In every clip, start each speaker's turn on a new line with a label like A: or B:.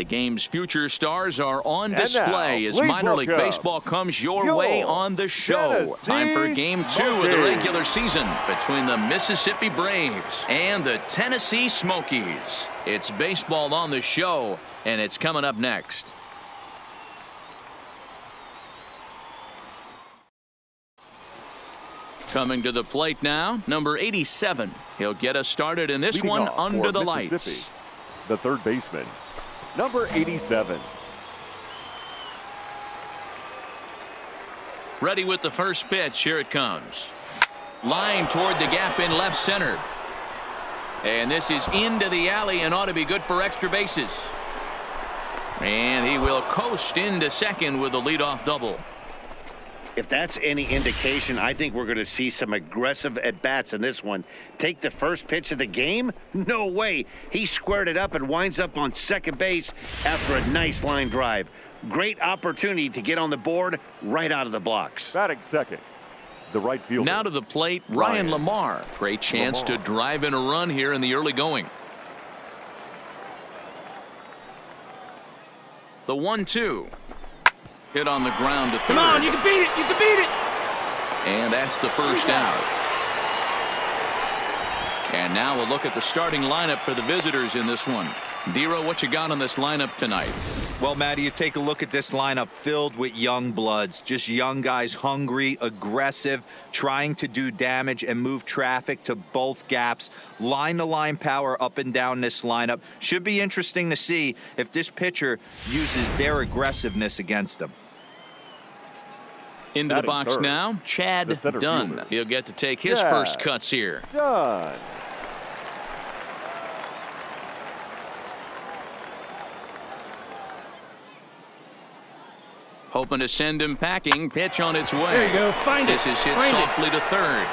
A: The game's future stars are on display
B: now,
A: as minor league baseball comes your way on the show. Time for game two of the regular season between the Mississippi Braves and the Tennessee Smokies. It's baseball on the show, and it's coming up next. Coming to the plate now, number 87. He'll get us started in this
B: Leading
A: one under the lights.
B: The third baseman, number 87.
A: Ready with the first pitch. Here it comes. Line toward the gap in left center. And this is into the alley and ought to be good for extra bases. And he will coast into second with a leadoff double.
C: If that's any indication, I think we're going to see some aggressive at bats in this one. Take the first pitch of the game? No way. He squared it up and winds up on second base after a nice line drive. Great opportunity to get on the board right out of the blocks.
B: Batting second, the right fielder.
A: Now to the plate, Ryan,
B: Ryan
A: Lamar. Great chance
B: Lamar.
A: to drive in a run here in the early going. The one-two. Hit on the ground to third.
D: Come on, you can beat it. You can beat it.
A: And that's the first out. And now we'll look at the starting lineup for the visitors in this one. Dero, what you got on this lineup tonight?
E: Well, Matty, you take a look at this lineup filled with young bloods, just young guys hungry, aggressive, trying to do damage and move traffic to both gaps. Line to line power up and down this lineup. Should be interesting to see if this pitcher uses their aggressiveness against them.
A: Into the box
B: third,
A: now, Chad
B: the
A: Dunn.
B: fielder.
A: He'll get to take his
B: Chad.
A: first cuts here.
B: Dunn.
A: Hoping to send him packing. Pitch on its way.
D: There you go. Find
A: This is hit
D: Find it.
A: softly to third.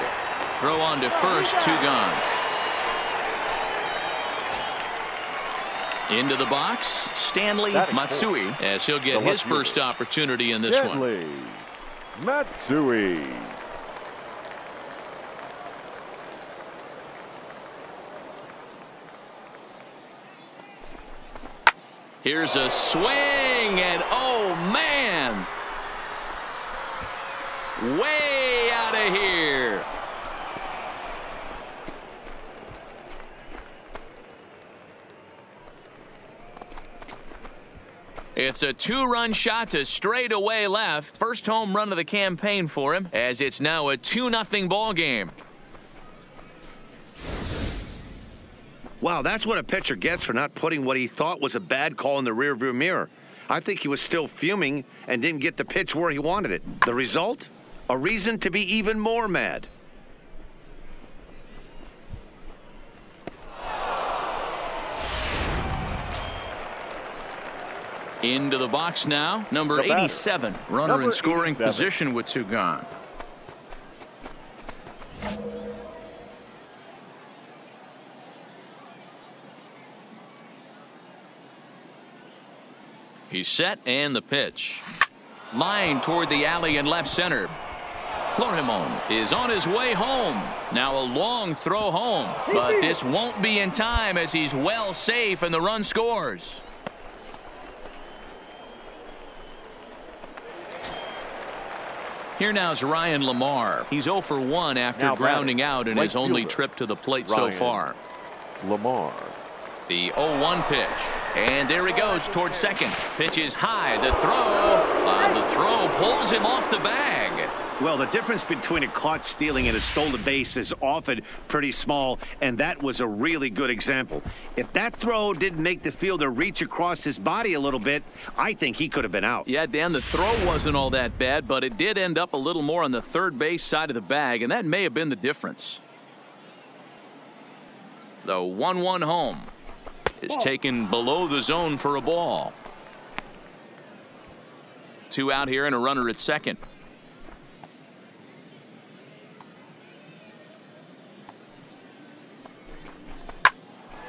A: Throw on to first, two gone. Into the box, Stanley
B: Batting
A: Matsui, as he'll get his first opportunity in this one.
B: Deadly. Matsui.
A: Here's a swing, and oh man! Way out of here. It's a two-run shot to straightaway left. First home run of the campaign for him, as it's now a 2-0 ball game.
C: Wow, that's what a pitcher gets for not putting what he thought was a bad call in the rearview mirror. I think he was still fuming and didn't get the pitch where he wanted it. The result? A reason to be even more mad.
A: Into the box now, number
B: The
A: 87. Runner
B: number
A: in scoring
B: 87.
A: position with two gone. He's set and the pitch. Line toward the alley in left center. Florimon is on his way home. Now a long throw home, but this won't be in time as he's well safe and the run scores. Here now is Ryan Lamar. He's 0 for 1 after
B: Now
A: grounding out in
B: right
A: his only trip to the plate so far.
B: Lamar.
A: The 0-1 pitch. And there he goes towards second. Pitch is high. The throw. Uh, the throw pulls him off the bag.
C: Well, the difference between a caught stealing and a stolen base is often pretty small, and that was a really good example. If that throw didn't make the fielder reach across his body a little bit, I think he could have been out.
A: Yeah, Dan, the throw wasn't all that bad, but it did end up a little more on the third base side of the bag, and that may have been the difference. The 1-1 home is taken below the zone for a ball. Two out here and a runner at second.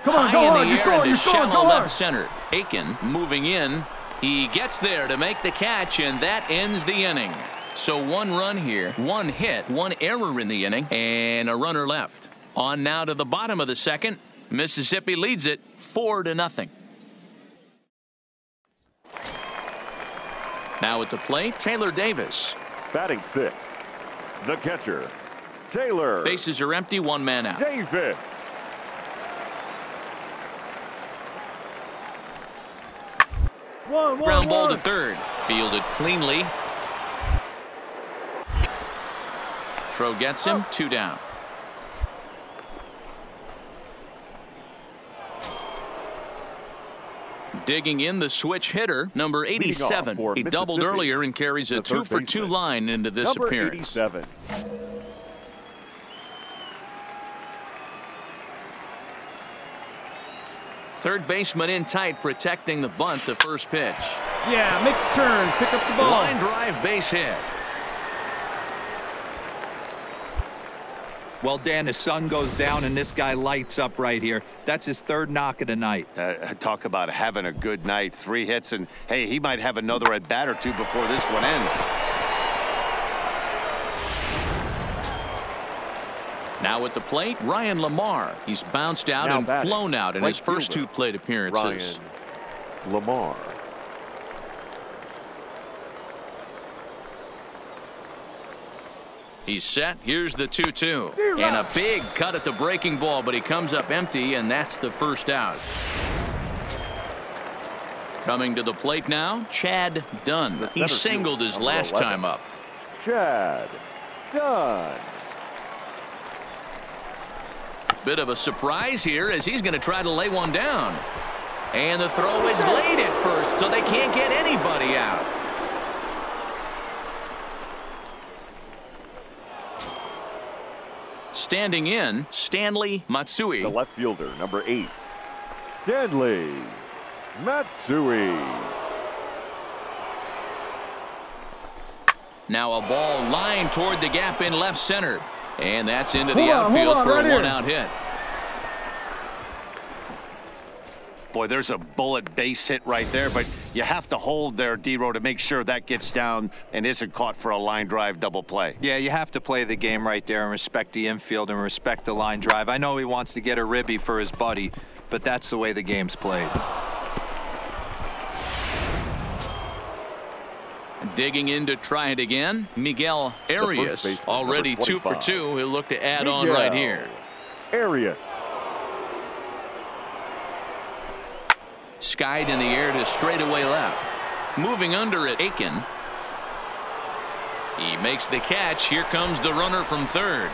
D: Come on, go
A: the
D: You're scoring. You're scoring. Go
A: left center. Aiken moving in. He gets there to make the catch, and that ends the inning. So one run here, one hit, one error in the inning, and a runner left. On now to the bottom of the second. Mississippi leads it four to nothing. Now at the plate, Taylor Davis.
B: Batting sixth, the catcher, Taylor
A: Bases are empty, one man out.
B: Davis.
D: One, one,
A: Ground ball
D: one.
A: to third. Fielded cleanly. Throw gets him, oh. two down. Digging in the switch hitter, number 87. He doubled earlier and carries a two for two
B: baseman,
A: line into this
B: Number
A: appearance.
B: 87.
A: Third baseman in tight, protecting the bunt, the first pitch.
D: Yeah, make the turn. Pick up the ball.
A: Line drive, base hit.
E: Well, Dan, the sun goes down and this guy lights up right here. That's his third knock of the night.
C: Uh, talk about having a good night. Three hits, and hey, he might have another at bat or two before this one ends.
A: Now at the plate, Ryan Lamar. He's bounced out
B: Now
A: and
B: batting,
A: flown out in
B: right
A: his first
B: fielder,
A: two plate appearances.
B: Ryan Lamar.
A: He's set. Here's the 2 2. And a big cut at the breaking ball, but he comes up empty, and that's the first out. Coming to the plate now, Chad Dunn. He singled his last
B: 11.
A: time up.
B: Chad Dunn.
A: Bit of a surprise here as he's going to try to lay one down. And the throw is late at first, so they can't get anybody out. Standing in, Stanley Matsui.
B: The left fielder, number eight, Stanley Matsui.
A: Now a ball lined toward the gap in left center. And that's into the
D: Hold
A: outfield
D: on,
A: for
D: right
A: a one out hit.
C: Boy, there's a bullet base hit right there, but you have to hold there, D-Row, to make sure that gets down and isn't caught for a line drive double play.
E: Yeah, you have to play the game right there and respect the infield and respect the line drive. I know he wants to get a ribby for his buddy, but that's the way the game's played.
A: Digging in to try it again. Miguel Arias already two for two. He'll look to add on right here.
B: Arias.
A: Skied in the air to straightaway left. Moving under it, Aiken. He makes the catch. Here comes the runner from third.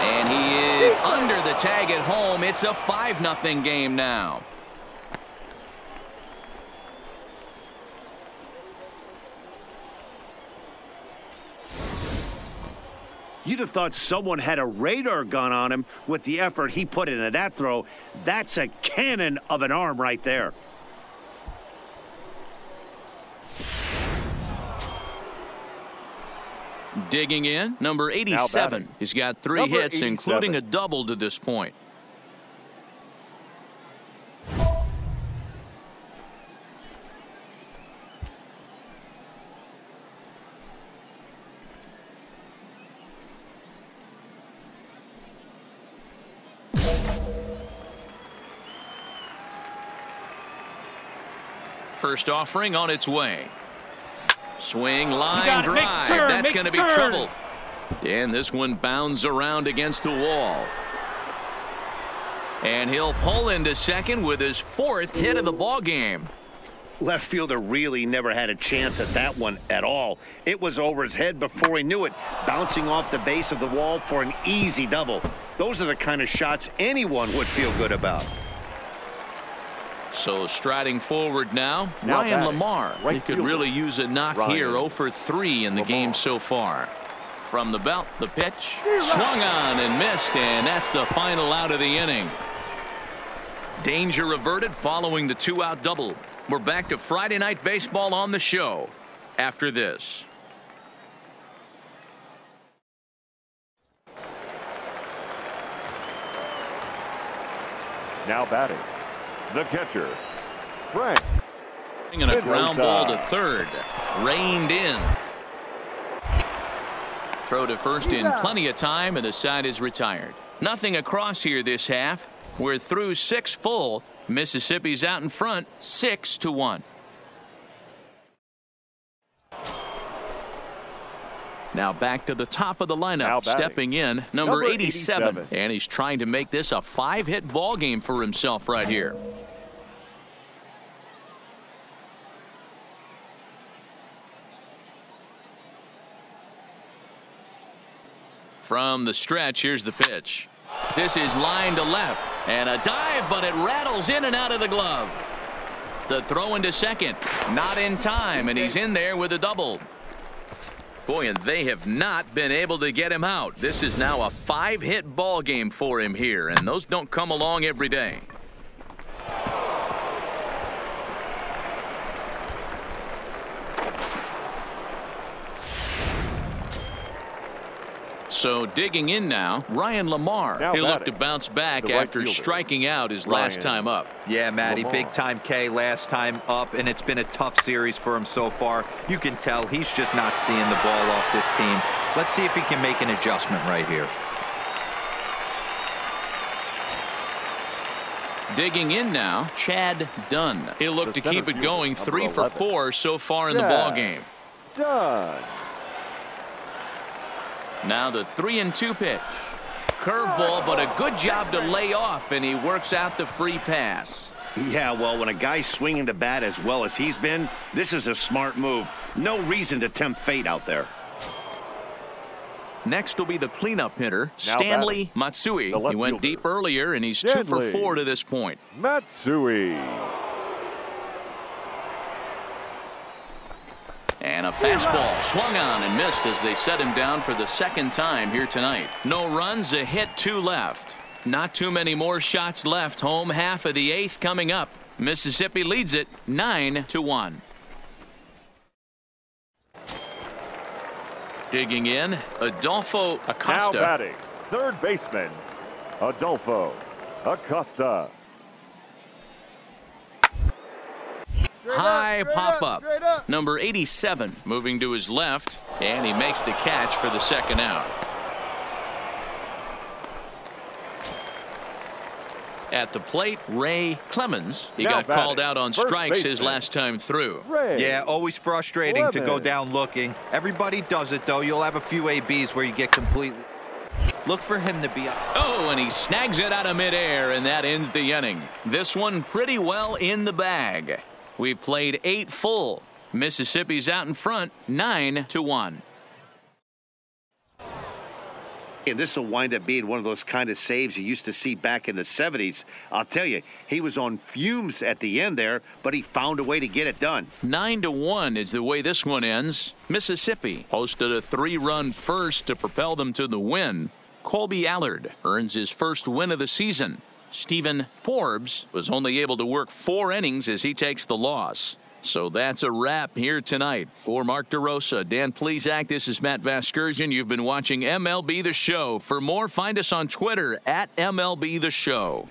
A: And he is under the tag at home. It's a 5 nothing game now.
C: You'd have thought someone had a radar gun on him with the effort he put into that throw. That's a cannon of an arm right there.
A: Digging in, number 87. He's got three
B: Number
A: hits,
B: 87.
A: including a double to this point. First offering on its way. Swing line
D: gotta make the
A: drive.
D: turn,
A: That's going to be
D: turn.
A: trouble. And this one bounds around against the wall. And he'll pull into second with his fourth hit of the ball game.
C: Left fielder really never had a chance at that one at all. It was over his head before he knew it, bouncing off the base of the wall for an easy double. Those are the kind of shots anyone would feel good about.
A: So striding forward now,
B: Now
A: Ryan
B: batting,
A: Lamar.
B: right
A: he could
B: fielder,
A: really use a knock
B: Ryan
A: here 0 for 3 in the
B: Lamar.
A: game so far. From the belt, the pitch swung on and missed, and that's the final out of the inning. Danger averted following the two out double. We're back to Friday night baseball on the show after this.
B: Now batting. The catcher, Frank.
A: And a ground ball to third. Reined in. Throw to first in plenty of time, and the side is retired. Nothing across here this half. We're through six full. Mississippi's out in front, six to one. Now back to the top of the lineup, stepping in number,
B: number
A: 87.
B: 87.
A: And he's trying to make this a five-hit ball game for himself right here. From the stretch, here's the pitch. This is line to left. And a dive, but it rattles in and out of the glove. The throw into second. Not in time, and he's in there with a double. Boy, and they have not been able to get him out. This is now a five-hit ball game for him here, and those don't come along every day. So digging in now, Ryan Lamar.
B: Now
A: He'll look to bounce back
B: right
A: after
B: fielder,
A: striking out his last time up.
E: Yeah, Matty,
B: Lamar.
E: big time K last time up, and it's been a tough series for him so far. You can tell he's just not seeing the ball off this team. Let's see if he can make an adjustment right here.
A: Digging in now, Chad Dunn. He'll look
B: The
A: to keep it going
B: number
A: three for
B: 11.
A: four so far in the ball
B: Chad.
A: Game.
B: Dunn.
A: Now the three and two pitch. Curveball, but a good job to lay off, and he works out the free pass.
C: Yeah, well, when a guy's swinging the bat as well as he's been, this is a smart move. No reason to tempt fate out there.
A: Next will be the cleanup hitter,
B: Now
A: Stanley Matsui. He went
B: fielder.
A: deep earlier, and he's two for four to this point.
B: Matsui.
A: And a fastball swung on and missed as they set him down for the second time here tonight. No runs, a hit, two left. Not too many more shots left. Home half of the eighth coming up. Mississippi leads it nine to one. Digging in, Adolfo Acosta.
B: Now batting, third baseman, Adolfo Acosta.
A: High pop up. Number 87 moving to his left, and he makes the catch for the second out. At the plate, Ray Clemens. He
B: Now
A: got
B: batting,
A: called out on
B: first
A: strikes his
B: baseman.
A: last time through.
B: Ray.
E: Yeah, always frustrating to go down looking. Everybody does it, though. You'll have a few ABs where you get completely. Look for him to be.
A: Oh, and he snags it out of midair, and that ends the inning. This one pretty well in the bag. We've played eight full. Mississippi's out in front, nine to one.
C: And this will wind up being one of those kind of saves you used to see back in the 70s. I'll tell you, he was on fumes at the end there, but he found a way to get it done.
A: Nine to one is the way this one ends. Mississippi posted a three-run first to propel them to the win. Colby Allard earns his first win of the season. Stephen Forbes was only able to work four innings as he takes the loss. So that's a wrap here tonight. For Mark DeRosa, Dan Plesac, this is Matt Vasgersian. You've been watching MLB The Show. For more, find us on Twitter at MLB The Show.